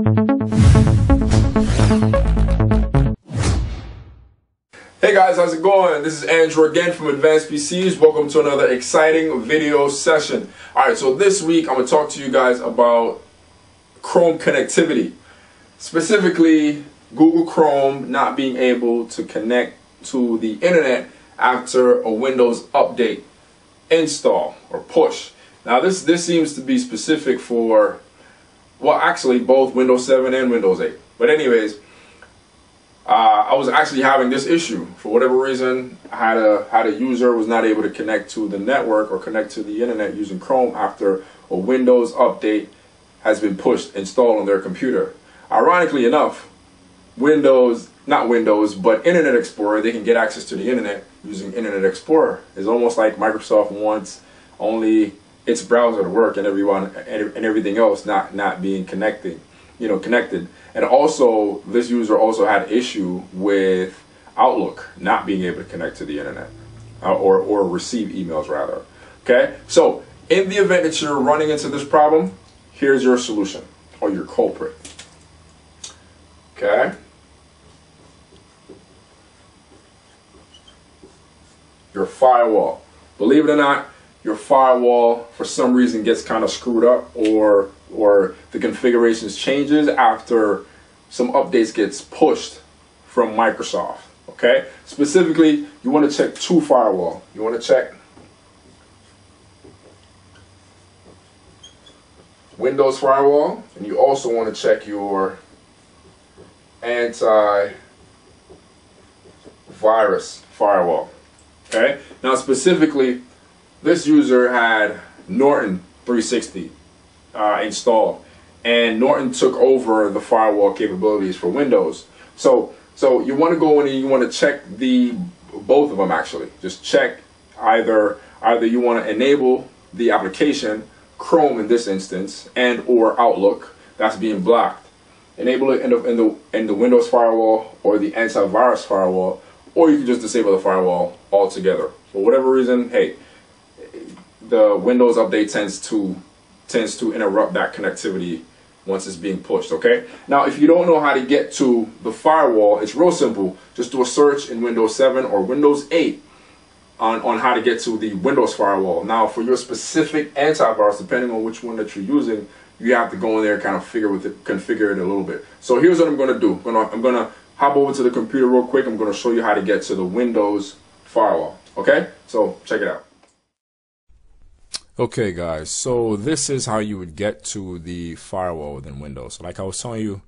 Hey guys, how's it going? This is Andrew again from Advanced PCs. Welcome to another exciting video session. Alright, so this week I'm going to talk to you guys about Chrome connectivity. Specifically, Google Chrome not being able to connect to the internet after a Windows update install or push. Now this this seems to be specific for well actually both Windows 7 and Windows 8. But anyways, uh, I was actually having this issue for whatever reason. I had a had a user was not able to connect to the network or connect to the internet using Chrome after a Windows update has been pushed installed on their computer. Ironically enough, Windows not Windows but Internet Explorer they can get access to the internet using Internet Explorer. It's almost like Microsoft wants only its browser to work and everyone and everything else not not being connected, you know connected. And also this user also had issue with outlook not being able to connect to the internet uh, or or receive emails rather. Okay? So in the event that you're running into this problem here's your solution or your culprit. Okay? Your firewall. Believe it or not your firewall for some reason gets kind of screwed up or or the configurations changes after some updates gets pushed from Microsoft okay? Specifically you want to check two firewall. You want to check Windows firewall and you also want to check your anti virus firewall okay? Now specifically this user had Norton 360 uh, installed, and Norton took over the firewall capabilities for Windows. So, so you want to go in and you want to check the both of them actually. Just check either either you want to enable the application Chrome in this instance and or Outlook that's being blocked. Enable it in the in the in the Windows firewall or the antivirus firewall, or you can just disable the firewall altogether. For whatever reason, hey, the Windows update tends to tends to interrupt that connectivity once it's being pushed okay? Now if you don't know how to get to the firewall it's real simple. Just do a search in Windows 7 or Windows 8 on, on how to get to the Windows firewall. Now for your specific antivirus depending on which one that you're using you have to go in there and kind of figure with it configure it a little bit. So here's what I'm gonna do. I'm gonna, I'm gonna hop over to the computer real quick. I'm gonna show you how to get to the Windows firewall okay? So check it out Okay guys, so this is how you would get to the firewall within Windows. Like I was telling you,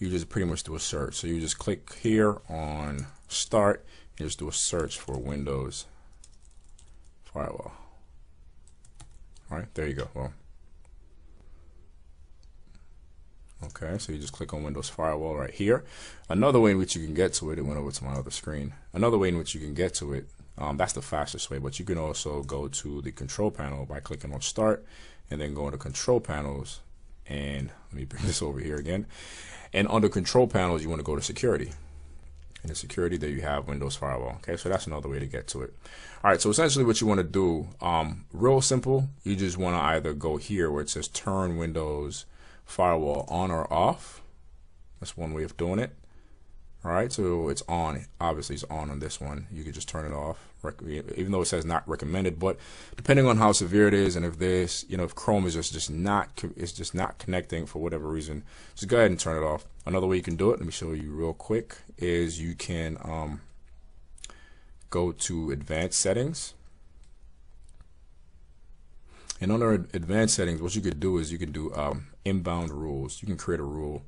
you just pretty much do a search. So you just click here on start and just do a search for Windows firewall. Alright, there you go. Well, Okay, so you just click on Windows Firewall right here. Another way in which you can get to it, it went over to my other screen. Another way in which you can get to it um, that's the fastest way, but you can also go to the control panel by clicking on start and then go into control panels and let me bring this over here again. And under control panels, you want to go to security. And the security, there you have Windows Firewall. Okay, so that's another way to get to it. All right, so essentially what you want to do, um, real simple, you just want to either go here where it says turn Windows Firewall on or off. That's one way of doing it. All right, so it's on. Obviously, it's on on this one. You can just turn it off, even though it says not recommended. But depending on how severe it is, and if this, you know, if Chrome is just just not it's just not connecting for whatever reason, just go ahead and turn it off. Another way you can do it, let me show you real quick, is you can um, go to Advanced Settings. And under Advanced Settings, what you could do is you can do um, inbound rules. You can create a rule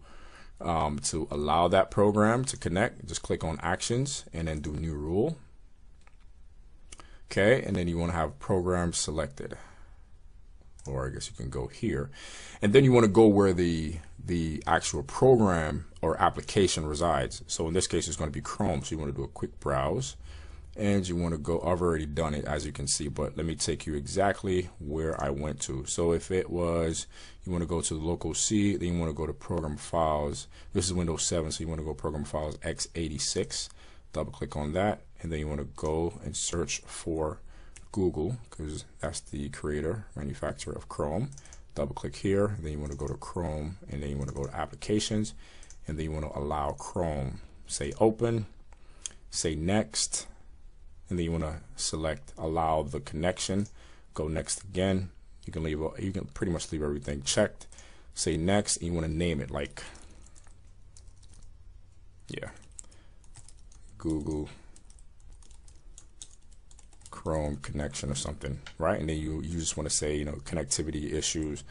um, to allow that program to connect, just click on Actions and then do New Rule. Okay, and then you want to have Program selected. Or I guess you can go here. And then you want to go where the the actual program or application resides. So in this case, it's going to be Chrome. So you want to do a quick browse and you want to go I've already done it as you can see but let me take you exactly where I went to. So if it was you want to go to the local C then you want to go to program files. This is Windows 7 so you want to go program files x86 double click on that and then you want to go and search for Google because that's the creator manufacturer of Chrome. Double click here then you want to go to Chrome and then you want to go to applications and then you want to allow Chrome. Say open say next and then you want to select allow the connection. Go next again. You can leave you can pretty much leave everything checked. Say next and you want to name it like yeah Google Chrome connection or something, right? And then you, you just want to say, you know, connectivity issues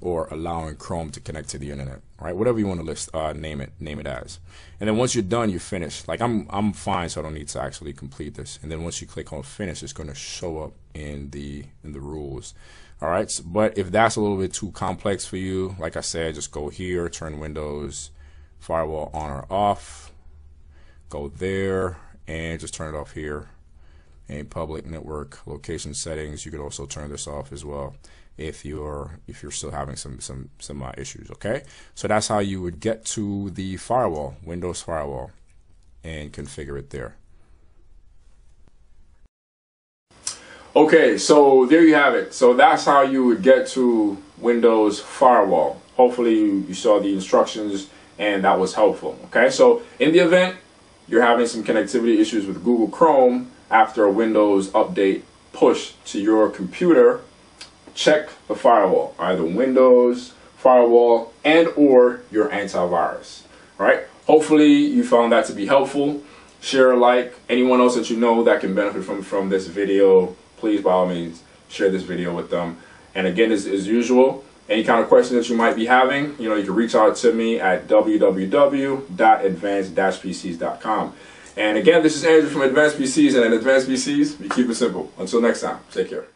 or allowing Chrome to connect to the internet, right? Whatever you want to list, uh, name it, name it as. And then once you're done, you're finished. Like I'm, I'm fine, so I don't need to actually complete this. And then once you click on finish, it's going to show up in the in the rules. All right. So, but if that's a little bit too complex for you, like I said, just go here, turn Windows firewall on or off, go there, and just turn it off here a public network location settings. You could also turn this off as well if you're if you're still having some some some uh, issues. Okay, so that's how you would get to the firewall, Windows firewall, and configure it there. Okay, so there you have it. So that's how you would get to Windows Firewall. Hopefully you, you saw the instructions and that was helpful. Okay, so in the event you're having some connectivity issues with Google Chrome, after a Windows update push to your computer, check the firewall, either Windows, firewall, and or your antivirus. Right? Hopefully you found that to be helpful. Share a like. Anyone else that you know that can benefit from, from this video, please by all means share this video with them. And again, as, as usual, any kind of questions that you might be having, you know, you can reach out to me at www.advanced-pcs.com. And again, this is Andrew from Advanced PCs, and at Advanced PCs, we keep it simple. Until next time, take care.